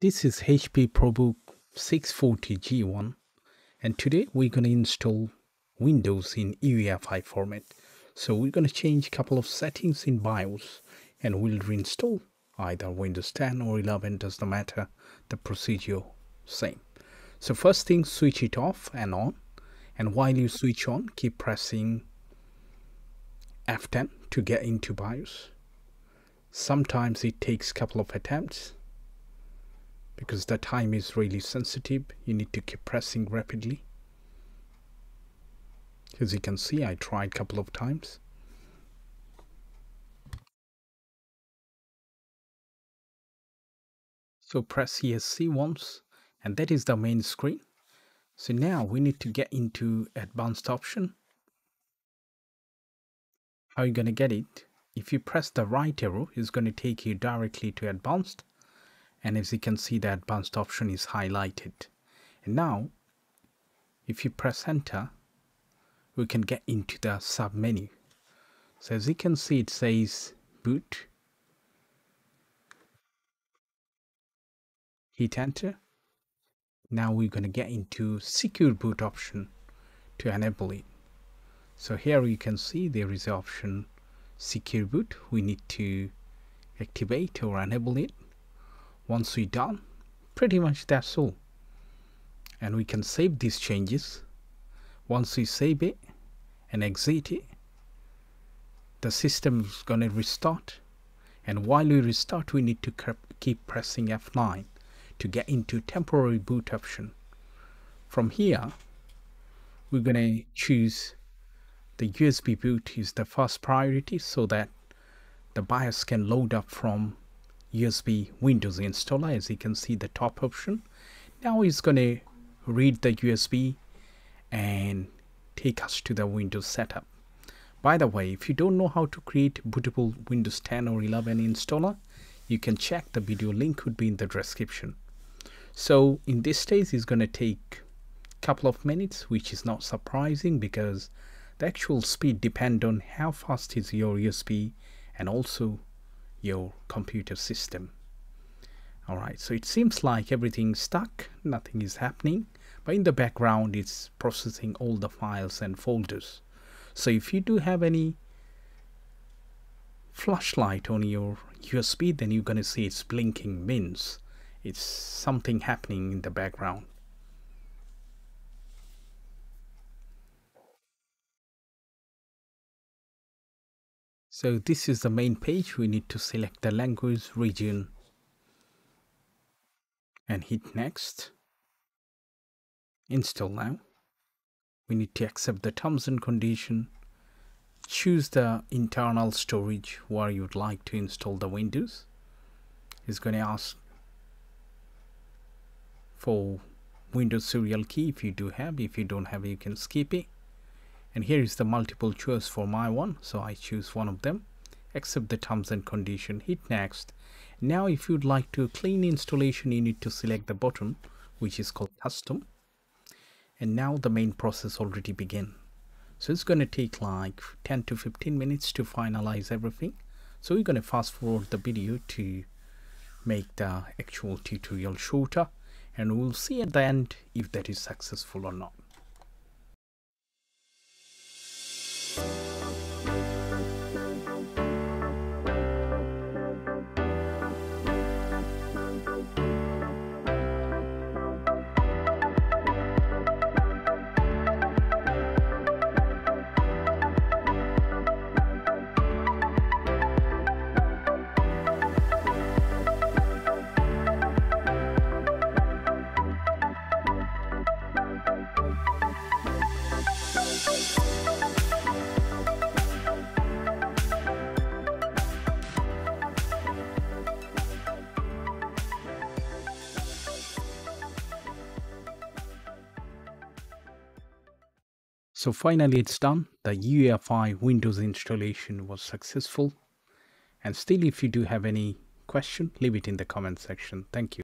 This is HP ProBook 640G1 and today we're going to install Windows in UEFI format. So we're going to change a couple of settings in BIOS and we'll reinstall either Windows 10 or 11 does not matter the procedure same. So first thing switch it off and on and while you switch on keep pressing F10 to get into BIOS. Sometimes it takes a couple of attempts because the time is really sensitive you need to keep pressing rapidly. As you can see I tried a couple of times. So press ESC once and that is the main screen. So now we need to get into advanced option. How are you going to get it? If you press the right arrow it's going to take you directly to advanced and as you can see the advanced option is highlighted. And now if you press enter we can get into the sub menu so as you can see it says boot hit enter. Now we're going to get into secure boot option to enable it. So here you can see there is the option secure boot. We need to activate or enable it once we done pretty much that's all. And we can save these changes. Once we save it and exit it the system is going to restart. And while we restart we need to keep pressing F9 to get into temporary boot option. From here we're going to choose the USB boot is the first priority so that the BIOS can load up from USB Windows installer as you can see the top option. Now it's going to read the USB and take us to the Windows setup. By the way if you don't know how to create bootable Windows 10 or 11 installer you can check the video link would be in the description. So in this stage it's going to take a couple of minutes which is not surprising because the actual speed depend on how fast is your USB and also your computer system. Alright so it seems like everything's stuck nothing is happening but in the background it's processing all the files and folders. So if you do have any flashlight on your USB then you're gonna see it's blinking means it's something happening in the background So this is the main page. We need to select the language region and hit next. Install now. We need to accept the terms and condition. Choose the internal storage where you'd like to install the Windows. It's going to ask for Windows serial key if you do have. If you don't have, you can skip it and here is the multiple choice for my one so I choose one of them accept the terms and condition. Hit next. Now if you'd like to clean installation you need to select the button which is called custom. And now the main process already begin. So it's going to take like 10 to 15 minutes to finalize everything. So we're going to fast forward the video to make the actual tutorial shorter and we'll see at the end if that is successful or not So finally it's done. The UEFI Windows installation was successful. And still if you do have any question, leave it in the comment section. Thank you.